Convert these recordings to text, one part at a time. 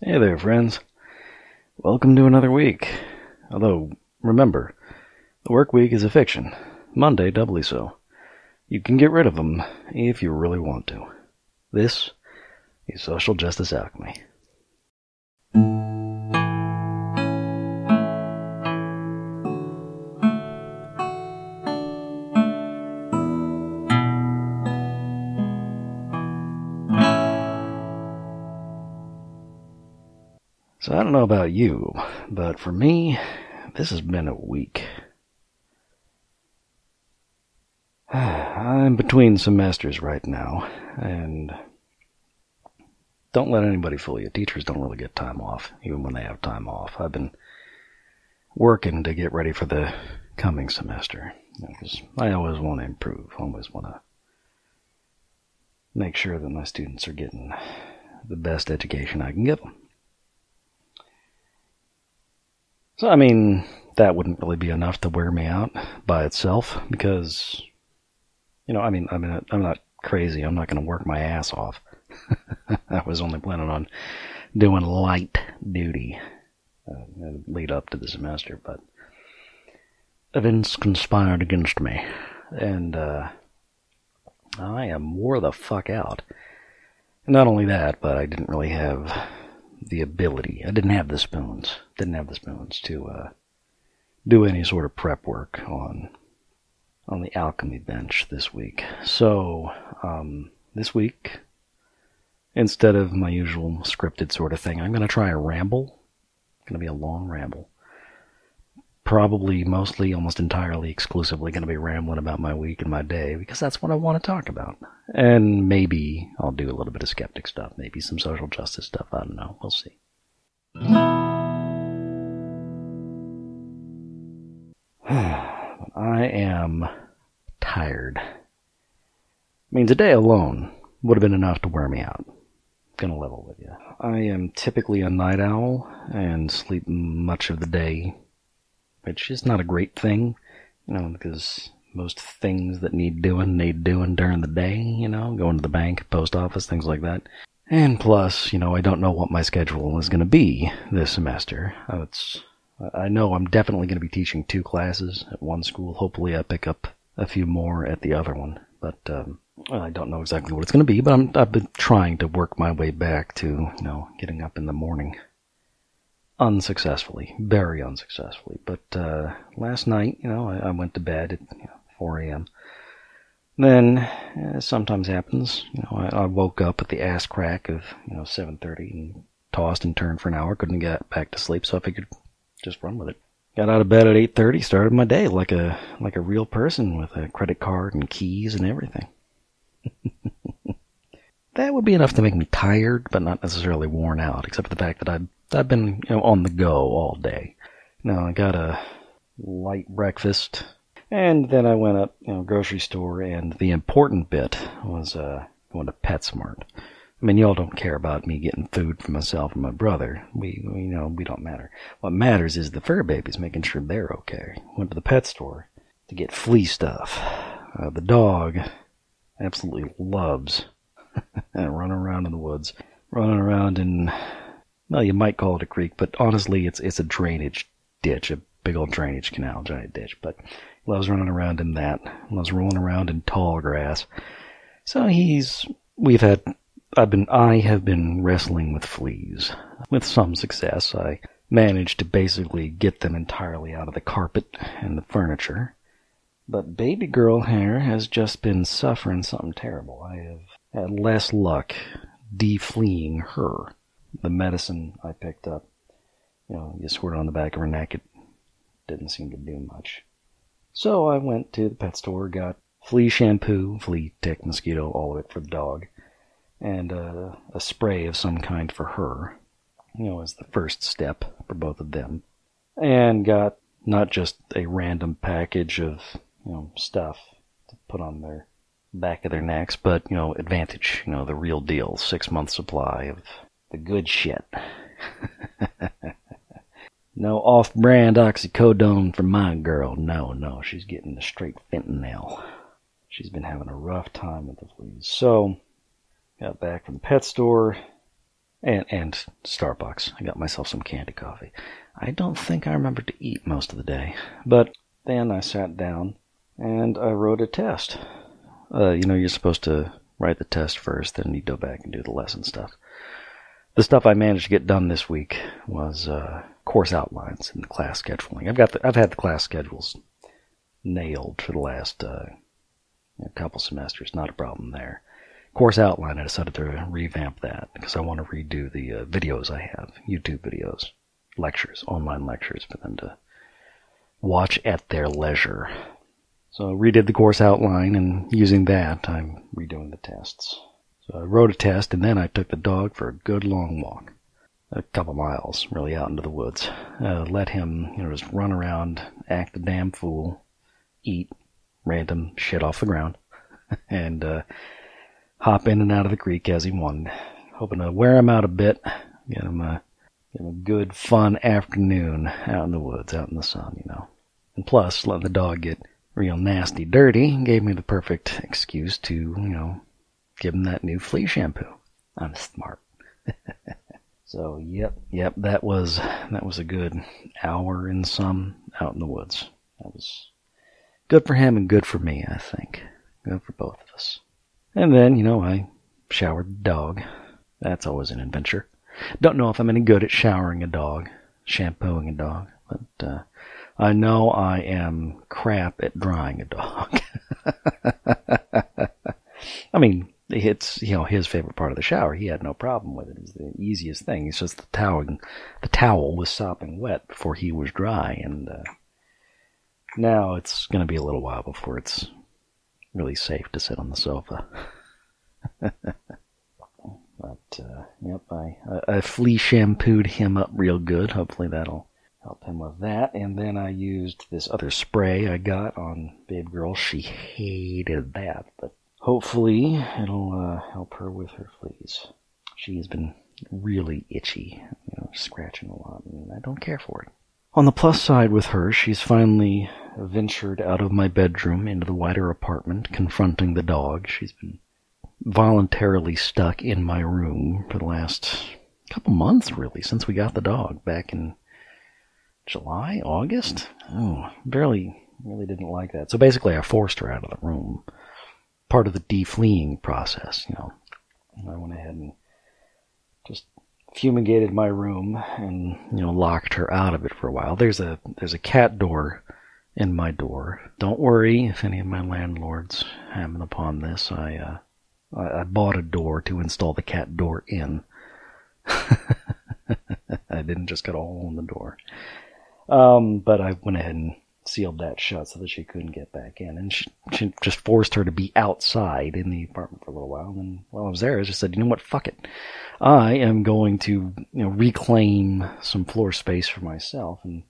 Hey there, friends. Welcome to another week. Although, remember, the work week is a fiction. Monday, doubly so. You can get rid of them if you really want to. This is Social Justice Alchemy. Don't know about you, but for me, this has been a week. I'm between semesters right now, and don't let anybody fool you. Teachers don't really get time off, even when they have time off. I've been working to get ready for the coming semester, because I always want to improve, always want to make sure that my students are getting the best education I can give them. So, I mean, that wouldn't really be enough to wear me out by itself because, you know, I mean, I mean, I'm not crazy. I'm not going to work my ass off. I was only planning on doing light duty uh, lead up to the semester, but events conspired against me, and uh, I am wore the fuck out. not only that, but I didn't really have the ability. I didn't have the spoons. Didn't have the spoons to uh, do any sort of prep work on on the alchemy bench this week. So um, this week, instead of my usual scripted sort of thing, I'm going to try a ramble. Going to be a long ramble probably mostly, almost entirely, exclusively going to be rambling about my week and my day because that's what I want to talk about. And maybe I'll do a little bit of skeptic stuff, maybe some social justice stuff. I don't know. We'll see. I am tired. I mean, today alone would have been enough to wear me out. Gonna level with you. I am typically a night owl and sleep much of the day which is not a great thing, you know, because most things that need doing need doing during the day, you know, going to the bank, post office, things like that. And plus, you know, I don't know what my schedule is going to be this semester. Uh, it's, I know I'm definitely going to be teaching two classes at one school. Hopefully, I pick up a few more at the other one. But um, I don't know exactly what it's going to be. But I'm, I've been trying to work my way back to, you know, getting up in the morning unsuccessfully, very unsuccessfully. But uh, last night, you know, I, I went to bed at you know, 4 a.m. Then, as sometimes happens, you know, I, I, woke up at the ass crack of you know 7:30 and tossed and turned for an hour. Couldn't get back to sleep, so I figured just run with it. Got out of bed at 8:30, started my day like a like a real person with a credit card and keys and everything. that would be enough to make me tired, but not necessarily worn out, except for the fact that I I've been you know on the go all day. Now I got a light breakfast, and then I went up you know grocery store, and the important bit was uh, going to PetSmart. I mean, y'all don't care about me getting food for myself and my brother. We, we you know, we don't matter. What matters is the fur babies, making sure they're okay. Went to the pet store to get flea stuff. Uh, the dog absolutely loves running around in the woods, running around in well, you might call it a creek, but honestly, it's it's a drainage ditch, a big old drainage canal, giant ditch. But loves running around in that. Loves rolling around in tall grass. So he's we've had I've been I have been wrestling with fleas with some success. I managed to basically get them entirely out of the carpet and the furniture. But baby girl hair has just been suffering something terrible. I have had less luck defleeing her the medicine I picked up, you know, you squirt on the back of her neck, it didn't seem to do much. So I went to the pet store, got flea shampoo, flea, tick, mosquito, all of it for the dog, and uh, a spray of some kind for her, you know, as the first step for both of them. And got not just a random package of, you know, stuff to put on their back of their necks, but, you know, Advantage, you know, the real deal, six month supply of the good shit. no off-brand oxycodone for my girl. No, no, she's getting the straight fentanyl. She's been having a rough time with the fleas. So, got back from the pet store, and and Starbucks. I got myself some candy coffee. I don't think I remembered to eat most of the day, but then I sat down and I wrote a test. Uh, you know, you're supposed to write the test first, then you go back and do the lesson stuff. The stuff I managed to get done this week was uh, course outlines and the class scheduling. I've got the, I've had the class schedules nailed for the last uh, couple semesters. Not a problem there. Course outline, I decided to revamp that because I want to redo the uh, videos I have, YouTube videos, lectures, online lectures for them to watch at their leisure. So I redid the course outline, and using that, I'm redoing the tests. So I wrote a test, and then I took the dog for a good long walk. A couple miles, really out into the woods. Uh, let him, you know, just run around, act the damn fool, eat random shit off the ground, and uh, hop in and out of the creek as he wanted. Hoping to wear him out a bit, get him a, get him a good, fun afternoon out in the woods, out in the sun, you know. And plus, letting the dog get real nasty dirty gave me the perfect excuse to, you know, give him that new flea shampoo. I'm smart. so, yep, yep, that was that was a good hour and some out in the woods. That was good for him and good for me, I think. Good for both of us. And then, you know, I showered the dog. That's always an adventure. Don't know if I'm any good at showering a dog, shampooing a dog, but uh, I know I am crap at drying a dog. I mean, it's you know his favorite part of the shower. He had no problem with it. It's the easiest thing. It's just the towel. The towel was sopping wet before he was dry, and uh, now it's going to be a little while before it's really safe to sit on the sofa. but uh, yep, I I flea shampooed him up real good. Hopefully that'll help him with that. And then I used this other spray I got on Babe Girl. She hated that, but hopefully it'll uh, help her with her fleas. She's been really itchy, you know, scratching a lot, and I don't care for it. On the plus side with her, she's finally ventured out of my bedroom into the wider apartment, confronting the dog. She's been voluntarily stuck in my room for the last couple months, really, since we got the dog back in July, August. Oh, barely, really didn't like that. So basically, I forced her out of the room. Part of the defleeing process, you know. I went ahead and just fumigated my room and you know locked her out of it for a while. There's a there's a cat door in my door. Don't worry if any of my landlords happen upon this. I uh, I bought a door to install the cat door in. I didn't just cut a hole in the door. Um, but I went ahead and sealed that shut so that she couldn't get back in. And she, she just forced her to be outside in the apartment for a little while. And while I was there, I just said, you know what, fuck it. I am going to, you know, reclaim some floor space for myself and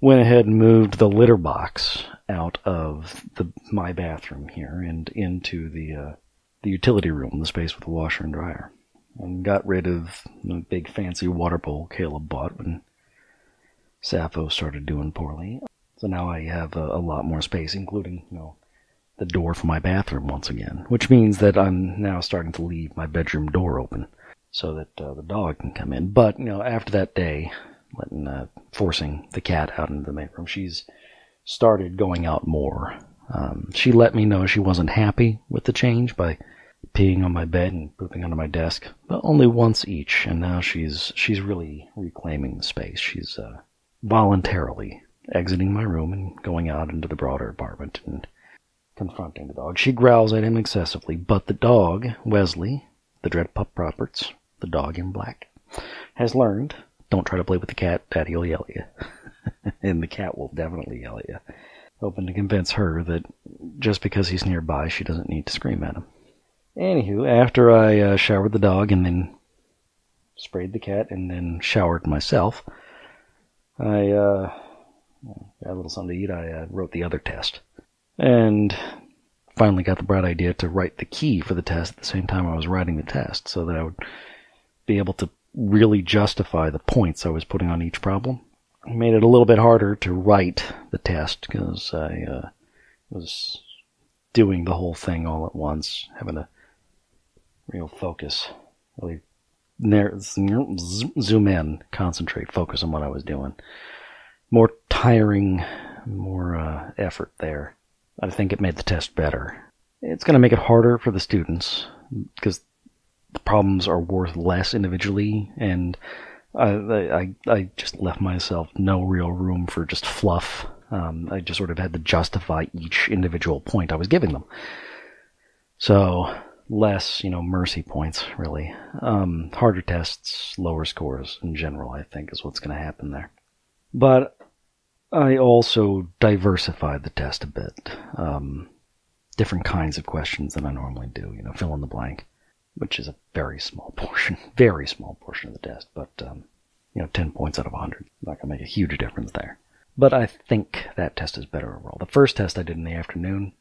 went ahead and moved the litter box out of the my bathroom here and into the uh, the utility room, the space with the washer and dryer, and got rid of the big fancy water bowl Caleb bought when Sappho started doing poorly. So now I have a, a lot more space, including, you know, the door for my bathroom once again, which means that I'm now starting to leave my bedroom door open so that uh, the dog can come in. But, you know, after that day, letting, uh, forcing the cat out into the main room, she's started going out more. Um, she let me know she wasn't happy with the change by peeing on my bed and pooping under my desk, but only once each. And now she's she's really reclaiming the space. She's uh, voluntarily exiting my room and going out into the broader apartment and confronting the dog. She growls at him excessively, but the dog, Wesley, the Dread Pup Roberts, the dog in black, has learned don't try to play with the cat, Daddy will yell at you. and the cat will definitely yell at you. Hoping to convince her that just because he's nearby, she doesn't need to scream at him. Anywho, after I uh, showered the dog and then sprayed the cat and then showered myself, I uh, got a little something to eat. I uh, wrote the other test. And finally got the bright idea to write the key for the test at the same time I was writing the test so that I would be able to really justify the points I was putting on each problem. Made it a little bit harder to write the test because I uh, was doing the whole thing all at once, having a real focus, really zoom in, concentrate, focus on what I was doing. More tiring, more uh, effort there. I think it made the test better. It's going to make it harder for the students because the problems are worth less individually, and I, I, I just left myself no real room for just fluff. Um, I just sort of had to justify each individual point I was giving them. So less, you know, mercy points really. Um, harder tests, lower scores in general. I think is what's going to happen there. But I also diversified the test a bit. Um, different kinds of questions than I normally do. You know, fill in the blank which is a very small portion, very small portion of the test, but, um, you know, 10 points out of 100. Not going to make a huge difference there. But I think that test is better overall. The first test I did in the afternoon,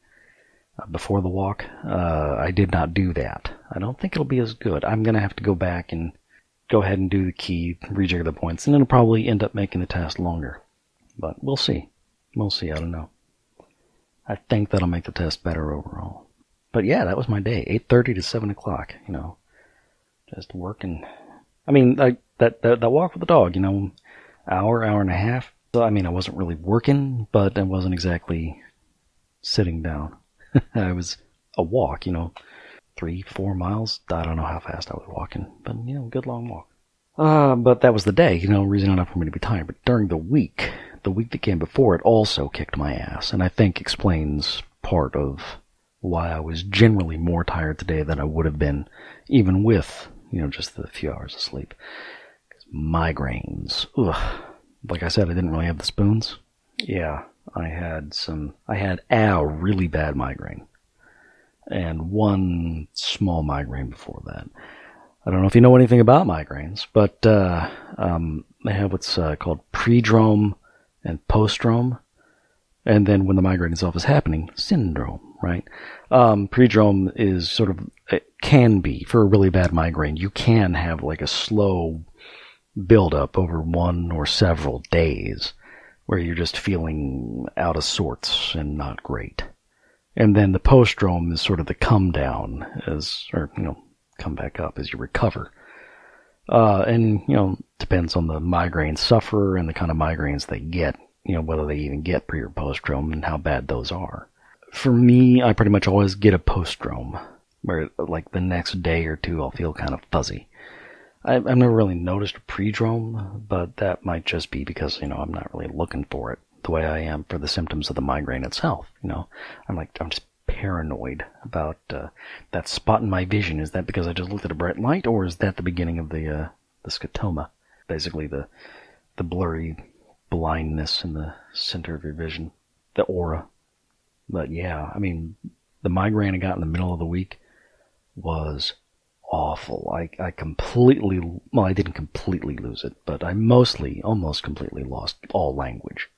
before the walk, uh, I did not do that. I don't think it'll be as good. I'm going to have to go back and go ahead and do the key, rejigger the points, and it'll probably end up making the test longer. But we'll see. We'll see. I don't know. I think that'll make the test better overall. But yeah, that was my day. Eight thirty to seven o'clock. You know, just working. I mean, that, that that walk with the dog. You know, hour, hour and a half. So I mean, I wasn't really working, but I wasn't exactly sitting down. I was a walk. You know, three, four miles. I don't know how fast I was walking, but you know, good long walk. Uh, but that was the day. You know, reason enough for me to be tired. But during the week, the week that came before it also kicked my ass, and I think explains part of why I was generally more tired today than I would have been, even with, you know, just the few hours of sleep. Migraines. Ugh. Like I said, I didn't really have the spoons. Yeah, I had some, I had a really bad migraine. And one small migraine before that. I don't know if you know anything about migraines, but, uh, um, they have what's uh, called predrome and postdrome. And then when the migraine itself is happening, syndrome right? Um, predrome is sort of, it can be, for a really bad migraine, you can have like a slow buildup over one or several days where you're just feeling out of sorts and not great. And then the postdrome is sort of the come down as, or, you know, come back up as you recover. Uh, and, you know, depends on the migraine sufferer and the kind of migraines they get, you know, whether they even get pre or postdrome and how bad those are for me, I pretty much always get a postdrome, where like the next day or two I'll feel kind of fuzzy. I, I've never really noticed a predrome, but that might just be because you know I'm not really looking for it the way I am for the symptoms of the migraine itself. You know, I'm like I'm just paranoid about uh, that spot in my vision. Is that because I just looked at a bright light, or is that the beginning of the uh, the scotoma? Basically, the the blurry blindness in the center of your vision, the aura. But yeah, I mean, the migraine I got in the middle of the week was awful. I, I completely, well, I didn't completely lose it, but I mostly, almost completely lost all language.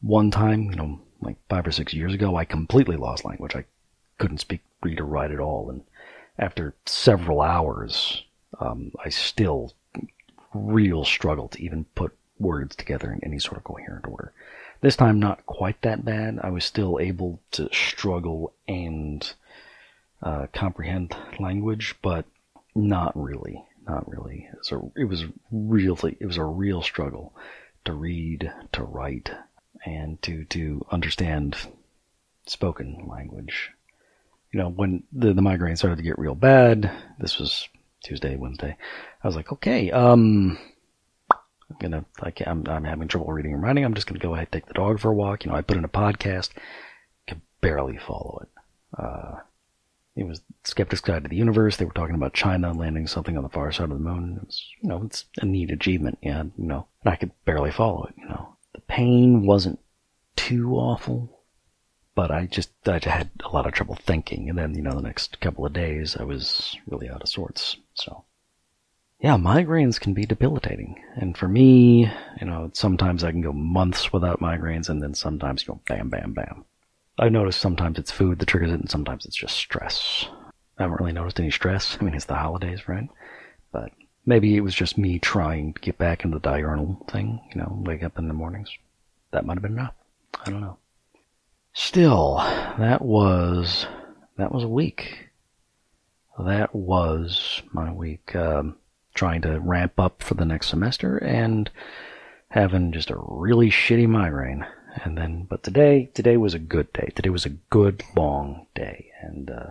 One time, you know, like five or six years ago, I completely lost language. I couldn't speak, read, or write at all. And after several hours, um, I still real struggle to even put words together in any sort of coherent order. This time, not quite that bad. I was still able to struggle and uh, comprehend language, but not really. Not really. It was, it was really, it was a real struggle to read, to write, and to to understand spoken language. You know, when the the migraine started to get real bad, this was Tuesday, Wednesday. I was like, okay, um, I'm gonna like I'm I'm having trouble reading and writing. I'm just gonna go ahead take the dog for a walk. You know, I put in a podcast, can barely follow it. Uh, it was Skeptic's Guide to the Universe. They were talking about China landing something on the far side of the moon. It was, you know, it's a neat achievement. Yeah, you know, and I could barely follow it. You know, the pain wasn't too awful, but I just I had a lot of trouble thinking. And then you know, the next couple of days, I was really out of sorts. So yeah, migraines can be debilitating. And for me, you know, sometimes I can go months without migraines and then sometimes you go bam, bam, bam. I've noticed sometimes it's food that triggers it and sometimes it's just stress. I haven't really noticed any stress. I mean, it's the holidays, right? But maybe it was just me trying to get back into the diurnal thing, you know, wake up in the mornings. That might have been enough. I don't know. Still, that was, that was a week. That was my week. Um, trying to ramp up for the next semester and having just a really shitty migraine. And then, but today, today was a good day. Today was a good long day, and uh,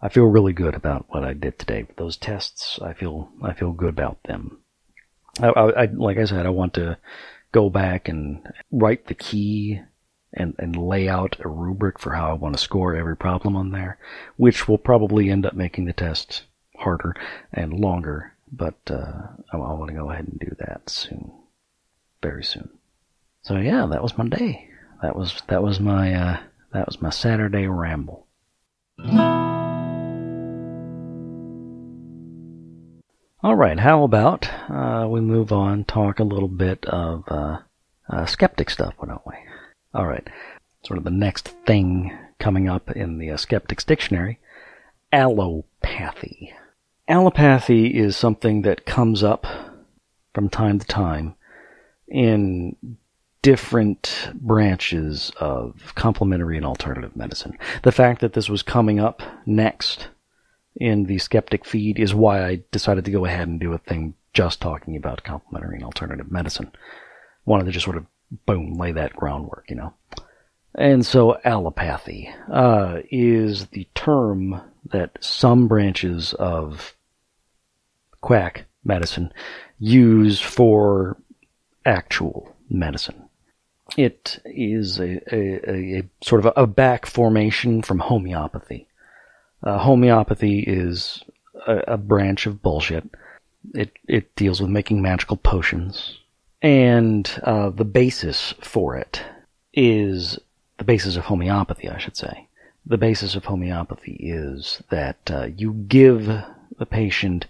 I feel really good about what I did today. Those tests, I feel, I feel good about them. I, I, I like I said, I want to go back and write the key and, and lay out a rubric for how I want to score every problem on there, which will probably end up making the test harder and longer. But uh, I, I want to go ahead and do that soon, very soon. So yeah, that was my day. That was that was my uh, that was my Saturday ramble. All right, how about uh, we move on, talk a little bit of uh, uh, skeptic stuff, why don't we? All right, sort of the next thing coming up in the uh, Skeptics Dictionary allopathy. Allopathy is something that comes up from time to time in different branches of complementary and alternative medicine. The fact that this was coming up next in the skeptic feed is why I decided to go ahead and do a thing just talking about complementary and alternative medicine. Wanted to just sort of boom lay that groundwork, you know. And so allopathy uh, is the term that some branches of quack medicine use for actual medicine. It is a, a, a, sort of a back formation from homeopathy. Uh, homeopathy is a, branch of bullshit. It it deals with making magical potions, and uh, the basis for it is the basis of homeopathy, I should say. The basis of homeopathy is that uh, you give the patient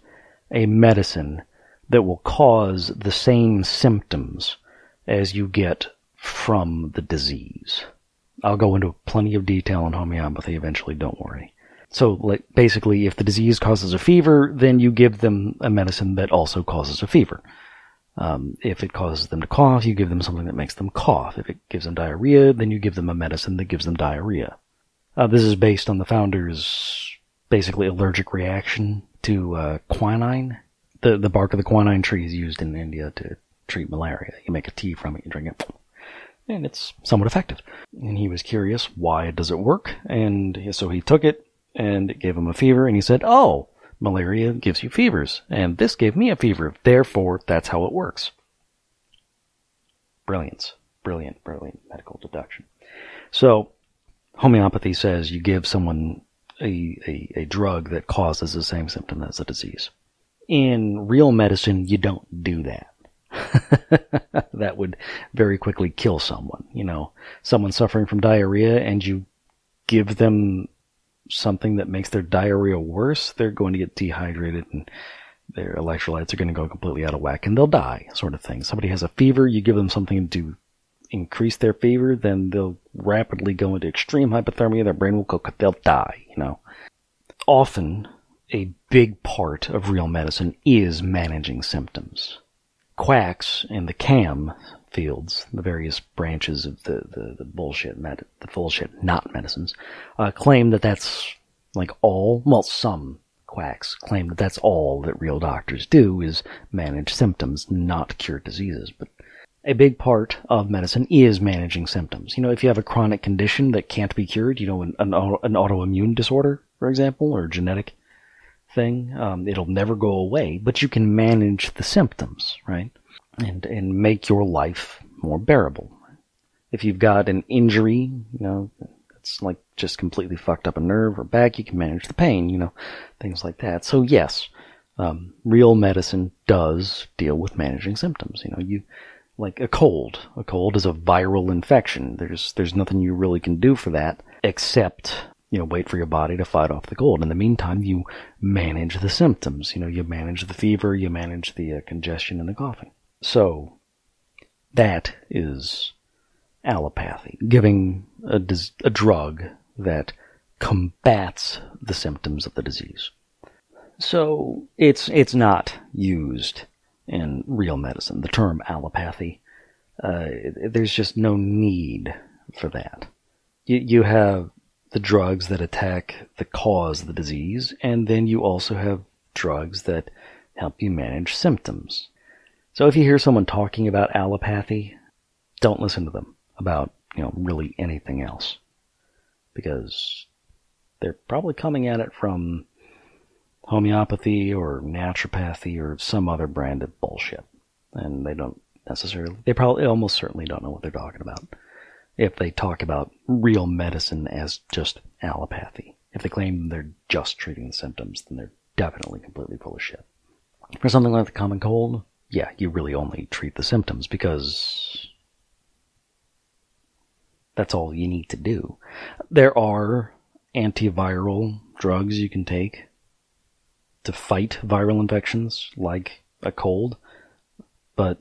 a medicine that will cause the same symptoms as you get from the disease. I'll go into plenty of detail on homeopathy eventually, don't worry. So, like, basically, if the disease causes a fever, then you give them a medicine that also causes a fever. Um, if it causes them to cough, you give them something that makes them cough. If it gives them diarrhea, then you give them a medicine that gives them diarrhea. Uh, this is based on the founder's basically allergic reaction to uh, quinine. The the bark of the quinine tree is used in India to treat malaria. You make a tea from it, you drink it, and it's somewhat effective. And he was curious, why does it work? And so he took it, and it gave him a fever, and he said, oh, malaria gives you fevers, and this gave me a fever, therefore that's how it works. Brilliance. Brilliant, brilliant medical deduction. So, homeopathy says you give someone a, a, a drug that causes the same symptom as the disease. In real medicine, you don't do that. that would very quickly kill someone. You know, someone suffering from diarrhea and you give them something that makes their diarrhea worse, they're going to get dehydrated and their electrolytes are going to go completely out of whack and they'll die, sort of thing. Somebody has a fever, you give them something to increase their fever, then they'll rapidly go into extreme hypothermia, their brain will go, they'll die, you know. Often, a big part of real medicine is managing symptoms quacks in the CAM fields, the various branches of the, the, the bullshit, med- the bullshit not medicines, uh, claim that that's like all, well, some quacks claim that that's all that real doctors do is manage symptoms, not cure diseases. But a big part of medicine is managing symptoms. You know, if you have a chronic condition that can't be cured, you know, an, an, an autoimmune disorder, for example, or genetic thing. Um, it'll never go away, but you can manage the symptoms, right? And and make your life more bearable. If you've got an injury, you know, it's like just completely fucked up a nerve or back, you can manage the pain, you know, things like that. So yes, um, real medicine does deal with managing symptoms. You know, you like a cold. A cold is a viral infection. There's there's nothing you really can do for that except you know, wait for your body to fight off the cold. In the meantime, you manage the symptoms. You know, you manage the fever, you manage the uh, congestion and the coughing. So, that is allopathy, giving a, a drug that combats the symptoms of the disease. So, it's, it's not used in real medicine. The term allopathy, uh, there's just no need for that. You, you have the drugs that attack the cause of the disease, and then you also have drugs that help you manage symptoms. So if you hear someone talking about allopathy, don't listen to them about, you know, really anything else. Because they're probably coming at it from homeopathy or naturopathy or some other brand of bullshit. And they don't necessarily, they probably almost certainly don't know what they're talking about. If they talk about real medicine as just allopathy. If they claim they're just treating the symptoms, then they're definitely completely full of shit. For something like the common cold, yeah, you really only treat the symptoms because that's all you need to do. There are antiviral drugs you can take to fight viral infections like a cold, but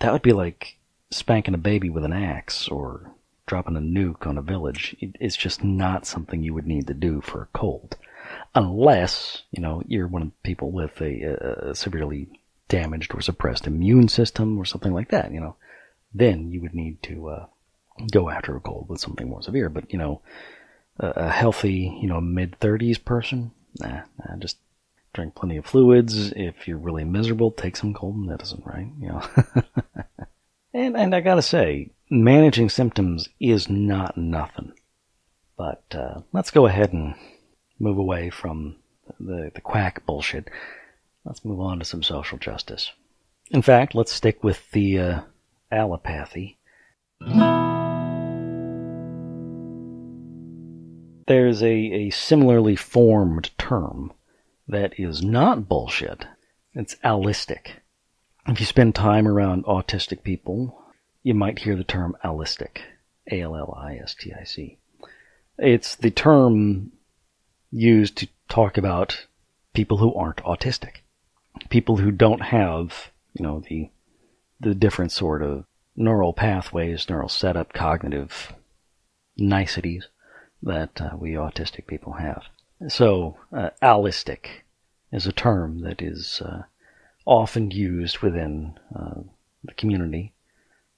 that would be like spanking a baby with an axe or dropping a nuke on a village. It's just not something you would need to do for a cold. Unless, you know, you're one of the people with a, a severely damaged or suppressed immune system or something like that, you know. Then you would need to uh, go after a cold with something more severe. But, you know, a, a healthy, you know, mid 30s person, nah, nah, just drink plenty of fluids. If you're really miserable, take some cold medicine, right? You know. and and I gotta say, managing symptoms is not nothing. But uh, let's go ahead and move away from the the quack bullshit. Let's move on to some social justice. In fact, let's stick with the uh, allopathy. There's a, a similarly formed term that is not bullshit. It's allistic. If you spend time around autistic people, you might hear the term allistic. A-L-L-I-S-T-I-C. It's the term used to talk about people who aren't autistic. People who don't have, you know, the, the different sort of neural pathways, neural setup, cognitive niceties that uh, we autistic people have. So, uh, allistic is a term that is uh, often used within uh, the community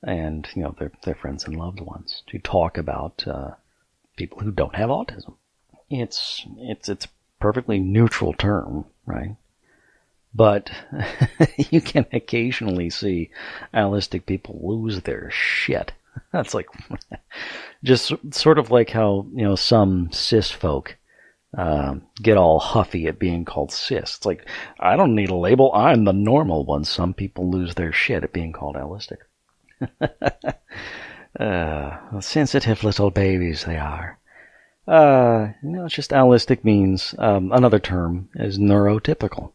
and you know their their friends and loved ones to talk about uh, people who don't have autism. It's it's it's a perfectly neutral term, right? But you can occasionally see allistic people lose their shit. That's like just sort of like how you know some cis folk uh, get all huffy at being called cis. It's like I don't need a label. I'm the normal one. Some people lose their shit at being called allistic. uh, sensitive little babies they are. Uh, you know, it's just allistic means um, another term is neurotypical.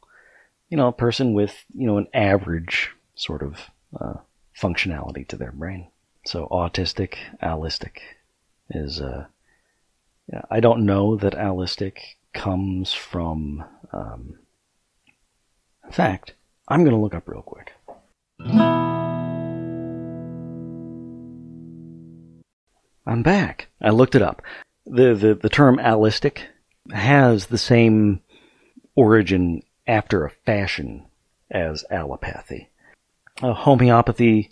You know, a person with you know an average sort of uh, functionality to their brain. So autistic, allistic is uh, I don't know that allistic comes from. Um, in fact, I'm going to look up real quick. I'm back. I looked it up. The, the, the term allistic has the same origin after a fashion as allopathy. Uh, homeopathy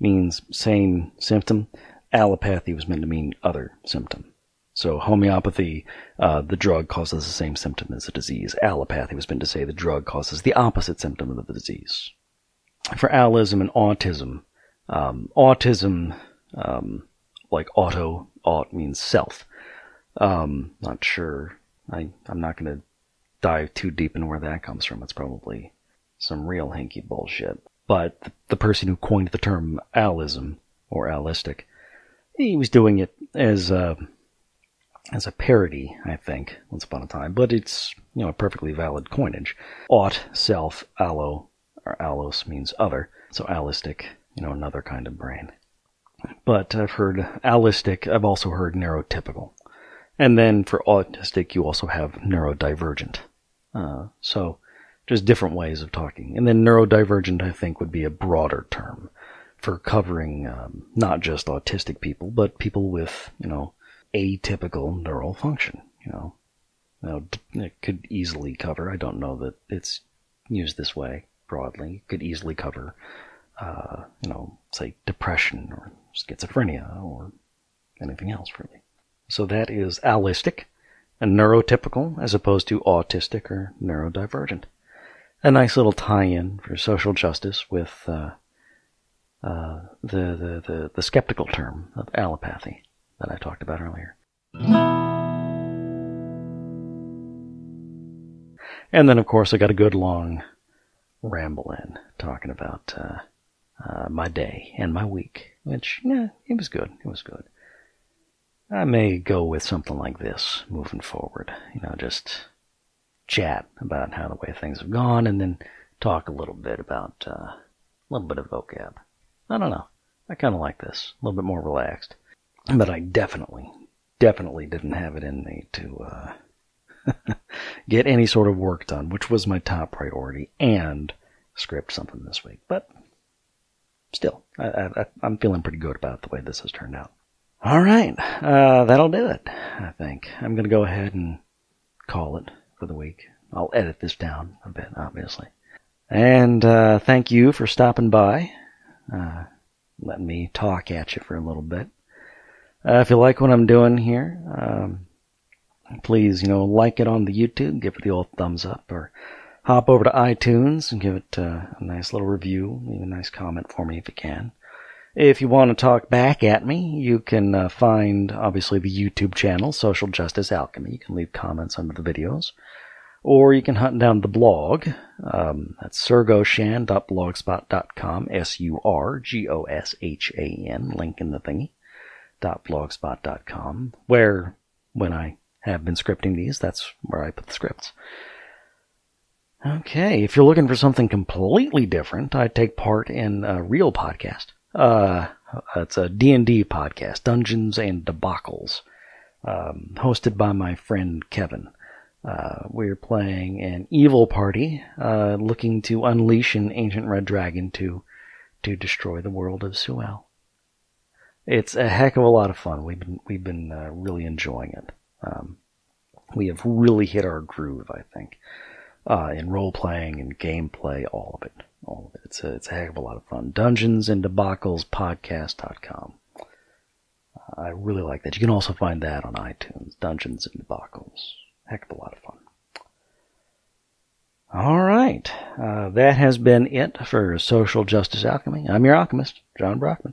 means same symptom. Allopathy was meant to mean other symptom. So homeopathy, uh, the drug causes the same symptom as the disease. Allopathy was meant to say the drug causes the opposite symptom of the disease. For allism and autism, um, autism, um, like auto, aut means self. Um, not sure. I, I'm not going to dive too deep into where that comes from. It's probably some real hinky bullshit. But the, the person who coined the term allism or allistic, he was doing it as a as a parody, I think, once upon a time, but it's, you know, a perfectly valid coinage. Aut, self, allo, or allos means other, so allistic, you know, another kind of brain. But I've heard allistic, I've also heard neurotypical. And then for autistic, you also have neurodivergent. Uh, so, just different ways of talking. And then neurodivergent, I think, would be a broader term for covering um, not just autistic people, but people with, you know, atypical neural function. You know, now it could easily cover. I don't know that it's used this way broadly. It could easily cover, uh, you know, say depression or schizophrenia or anything else really. So that is allistic and neurotypical as opposed to autistic or neurodivergent. a nice little tie-in for social justice with uh, uh, the, the, the, the skeptical term of allopathy that I talked about earlier. And then, of course, I got a good long ramble in talking about uh, uh, my day and my week, which, yeah, it was good. It was good. I may go with something like this moving forward. You know, just chat about how the way things have gone and then talk a little bit about uh, a little bit of vocab. I don't know. I kind of like this. A little bit more relaxed. But I definitely, definitely didn't have it in me to uh, get any sort of work done, which was my top priority, and script something this week. But still, I, I'm feeling pretty good about the way this has turned out. All right, uh, that'll do it. I think I'm going to go ahead and call it for the week. I'll edit this down a bit, obviously. And uh, thank you for stopping by, uh, letting me talk at you for a little bit. Uh, if you like what I'm doing here, um, please, you know, like it on the YouTube, give it the old thumbs up, or hop over to iTunes and give it uh, a nice little review, leave a nice comment for me if you can. If you want to talk back at me, you can uh, find, obviously, the YouTube channel, Social Justice Alchemy. You can leave comments under the videos. Or you can hunt down the blog. Um, that's surgoshan.blogspot.com, S-U-R-G-O-S-H-A-N, link in the thingy blogspot.com, where when I have been scripting these, that's where I put the scripts. Okay, if you're looking for something completely different, I take part in a real podcast. Uh, it's a D&D podcast, Dungeons and Debacles, um, hosted by my friend Kevin. Uh, we're playing an evil party, uh, looking to unleash an ancient red dragon to, to destroy the world of Suel. It's a heck of a lot of fun. We've been we've been uh, really enjoying it. Um, we have really hit our groove, I think, uh, in role playing and gameplay, all of it, all of it. It's a it's a heck of a lot of fun. Dungeons and Debacles Podcast.com. Uh, I really like that. You can also find that on iTunes. Dungeons and Debacles, heck of a lot of fun. All right, uh, that has been it for Social Justice Alchemy. I'm your alchemist, John Brockman.